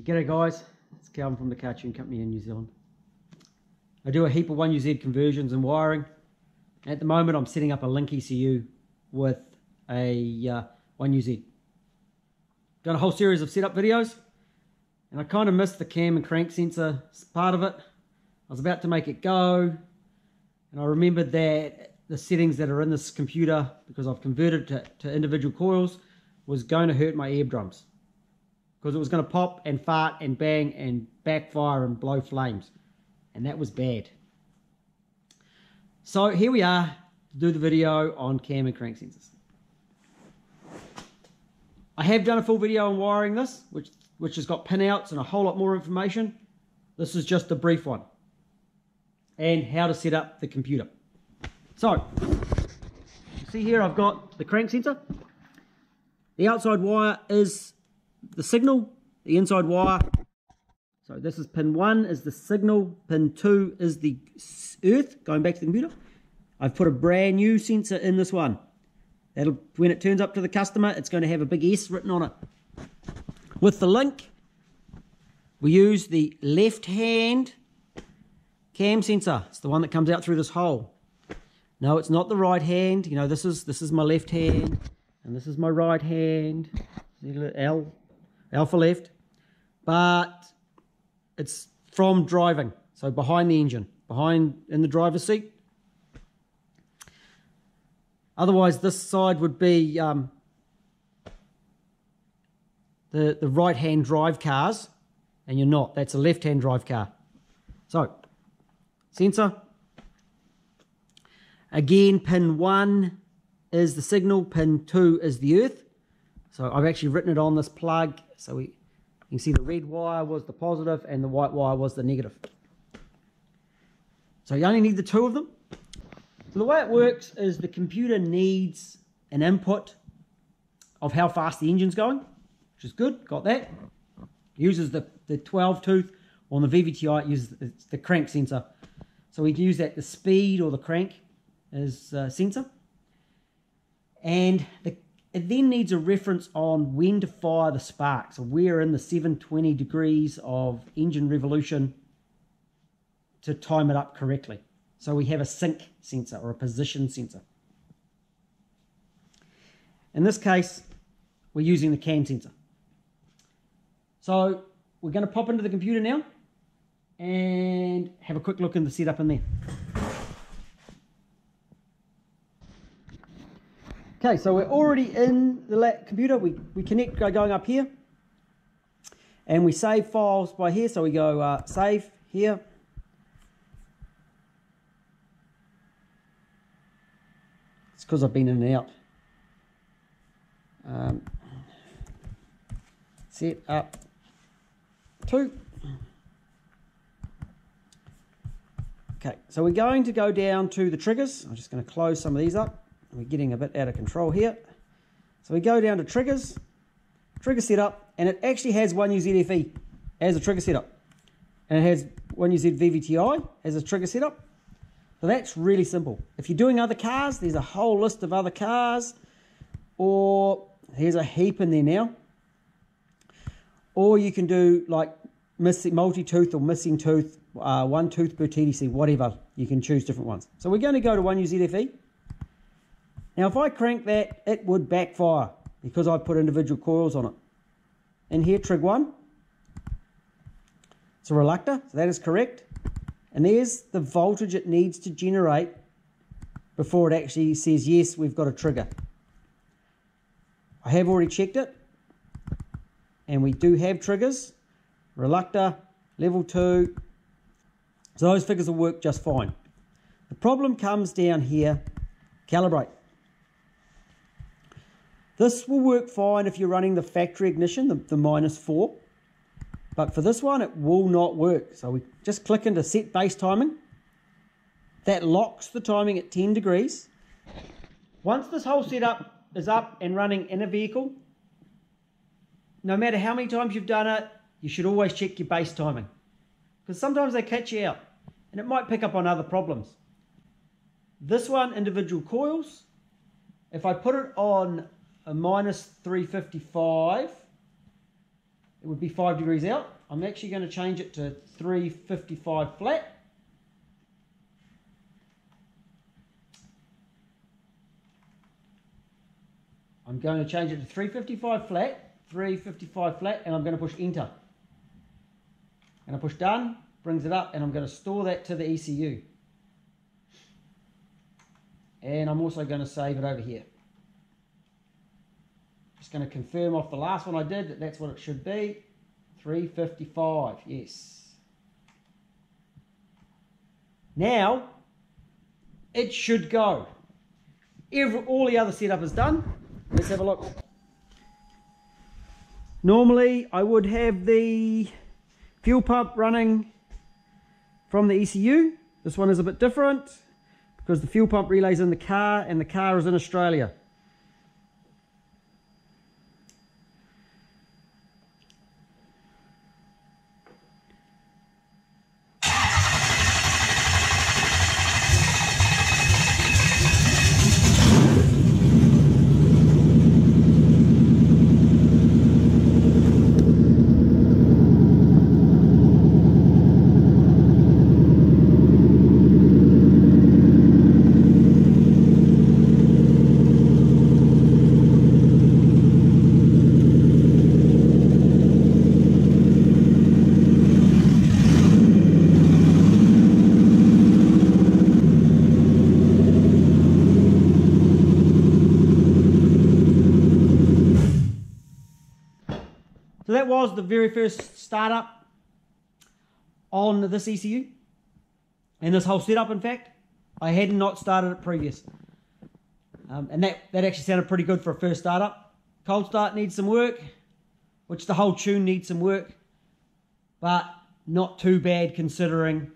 G'day guys, it's Calvin from the Cartune Company in New Zealand. I do a heap of 1UZ conversions and wiring. At the moment I'm setting up a link ECU with a uh, 1UZ. Done a whole series of setup videos and I kind of missed the cam and crank sensor part of it. I was about to make it go and I remembered that the settings that are in this computer because I've converted to, to individual coils was going to hurt my air drums because it was going to pop and fart and bang and backfire and blow flames. And that was bad. So here we are to do the video on cam and crank sensors. I have done a full video on wiring this, which, which has got pinouts and a whole lot more information. This is just a brief one. And how to set up the computer. So, see here I've got the crank sensor. The outside wire is the signal, the inside wire. So this is pin 1 is the signal, pin 2 is the earth, going back to the computer. I've put a brand new sensor in this one. That'll, when it turns up to the customer, it's going to have a big S written on it. With the link, we use the left hand cam sensor. It's the one that comes out through this hole. No, it's not the right hand. You know, this is this is my left hand, and this is my right hand. L alpha left, but it's from driving, so behind the engine, behind in the driver's seat. Otherwise, this side would be um, the, the right-hand drive cars, and you're not. That's a left-hand drive car. So, sensor. Again, pin 1 is the signal, pin 2 is the earth. So I've actually written it on this plug. So we, you can see the red wire was the positive and the white wire was the negative. So you only need the two of them. So the way it works is the computer needs an input of how fast the engine's going, which is good, got that. Uses the, the 12 tooth on the VVTi, it uses the crank sensor. So we use that, the speed or the crank is uh, sensor. And the it then needs a reference on when to fire the spark. So we're in the 720 degrees of engine revolution to time it up correctly. So we have a sync sensor or a position sensor. In this case, we're using the cam sensor. So we're going to pop into the computer now and have a quick look in the setup in there. Okay, so we're already in the computer. We, we connect by going up here. And we save files by here. So we go uh, save here. It's because I've been in and out. Um, set up two. Okay, so we're going to go down to the triggers. I'm just going to close some of these up. We're getting a bit out of control here. So we go down to triggers, trigger setup, and it actually has 1UZFE as a trigger setup. And it has 1UZ VVTi as a trigger setup. So that's really simple. If you're doing other cars, there's a whole list of other cars, or here's a heap in there now. Or you can do like missing multi-tooth or missing tooth, uh, one tooth per TDC, whatever. You can choose different ones. So we're going to go to 1UZFE. Now if I crank that, it would backfire because I put individual coils on it. And here, trig one. It's a reluctor, so that is correct. And there's the voltage it needs to generate before it actually says, yes, we've got a trigger. I have already checked it. And we do have triggers. Reluctor, level 2. So those figures will work just fine. The problem comes down here, calibrate. This will work fine if you're running the factory ignition, the, the minus 4. But for this one, it will not work. So we just click into set base timing. That locks the timing at 10 degrees. Once this whole setup is up and running in a vehicle, no matter how many times you've done it, you should always check your base timing. Because sometimes they catch you out and it might pick up on other problems. This one, individual coils, if I put it on a minus 355, it would be 5 degrees out. I'm actually going to change it to 355 flat. I'm going to change it to 355 flat, 355 flat, and I'm going to push enter. And I push done, brings it up, and I'm going to store that to the ECU. And I'm also going to save it over here. Just going to confirm off the last one I did that that's what it should be. 355, yes. Now, it should go. Every, all the other setup is done. Let's have a look. Normally, I would have the fuel pump running from the ECU. This one is a bit different because the fuel pump relay is in the car and the car is in Australia. Was the very first startup on this ECU. And this whole setup, in fact, I had not started it previous. Um, and that, that actually sounded pretty good for a first startup. Cold start needs some work, which the whole tune needs some work, but not too bad considering.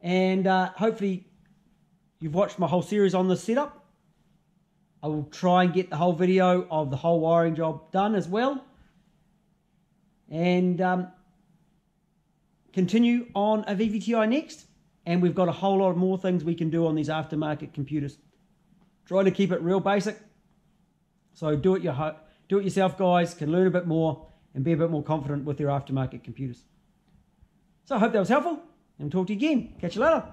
And uh, hopefully you've watched my whole series on this setup. I will try and get the whole video of the whole wiring job done as well. And um, continue on a VVTi next. And we've got a whole lot more things we can do on these aftermarket computers. Try to keep it real basic. So do it, your, do it yourself, guys. Can learn a bit more and be a bit more confident with your aftermarket computers. So I hope that was helpful. And talk to you again. Catch you later.